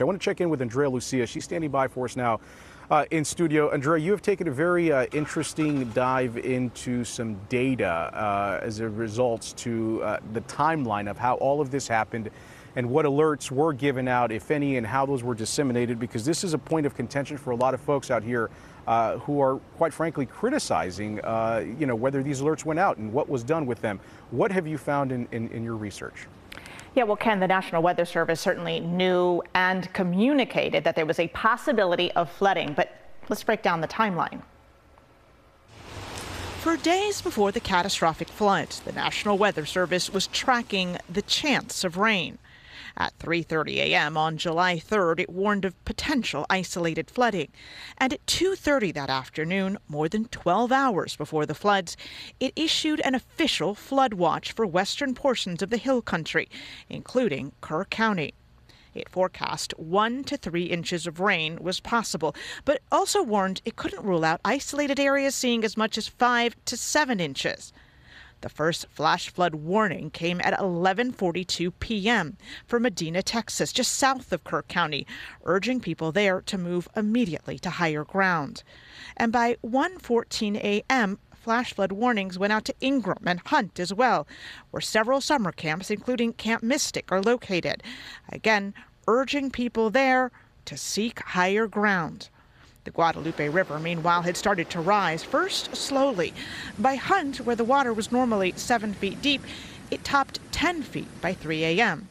I want to check in with Andrea Lucia. She's standing by for us now uh, in studio. Andrea, you have taken a very uh, interesting dive into some data uh, as a result to uh, the timeline of how all of this happened and what alerts were given out, if any, and how those were disseminated, because this is a point of contention for a lot of folks out here uh, who are, quite frankly, criticizing, uh, you know, whether these alerts went out and what was done with them. What have you found in, in, in your research? Yeah, well, Ken, the National Weather Service certainly knew and communicated that there was a possibility of flooding, but let's break down the timeline. For days before the catastrophic flood, the National Weather Service was tracking the chance of rain. At 3:30 a.m. on July 3rd, it warned of potential isolated flooding. And at 2:30 that afternoon, more than 12 hours before the floods, it issued an official flood watch for western portions of the hill country, including Kerr County. It forecast one to three inches of rain was possible, but also warned it couldn't rule out isolated areas seeing as much as five to seven inches. The first flash flood warning came at 11:42 p.m. for Medina, Texas, just south of Kerr County, urging people there to move immediately to higher ground. And by 1:14 a.m., flash flood warnings went out to Ingram and Hunt as well, where several summer camps, including Camp Mystic, are located. Again, urging people there to seek higher ground. The Guadalupe River, meanwhile, had started to rise, first slowly. By Hunt, where the water was normally seven feet deep, it topped 10 feet by 3 a.m.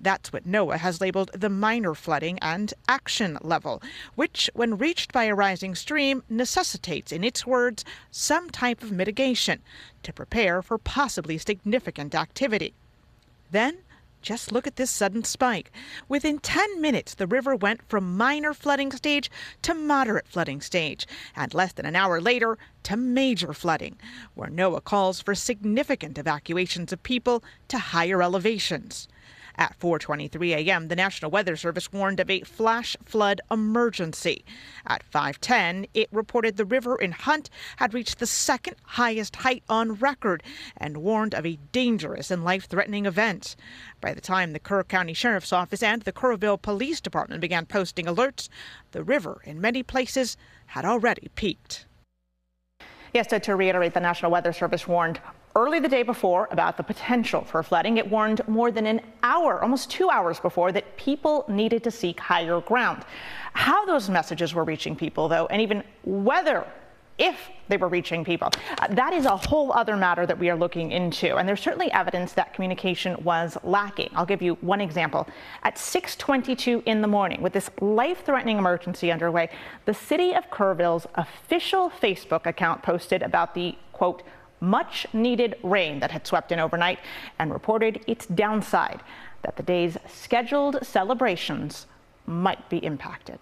That's what NOAA has labeled the minor flooding and action level, which, when reached by a rising stream, necessitates, in its words, some type of mitigation to prepare for possibly significant activity. Then, just look at this sudden spike. Within 10 minutes, the river went from minor flooding stage to moderate flooding stage, and less than an hour later to major flooding, where NOAA calls for significant evacuations of people to higher elevations. At 4:23 a.m., the National Weather Service warned of a flash flood emergency. At 5:10, it reported the river in Hunt had reached the second highest height on record and warned of a dangerous and life-threatening event. By the time the Kerr County Sheriff's Office and the Kerrville Police Department began posting alerts, the river in many places had already peaked. Yes, to reiterate, the National Weather Service warned early the day before about the potential for flooding. It warned more than an hour, almost two hours before, that people needed to seek higher ground. How those messages were reaching people, though, and even whether if they were reaching people. Uh, that is a whole other matter that we are looking into, and there's certainly evidence that communication was lacking. I'll give you one example. At 6:22 in the morning, with this life-threatening emergency underway, the city of Kerrville's official Facebook account posted about the quote much needed rain that had swept in overnight and reported its downside that the day's scheduled celebrations might be impacted.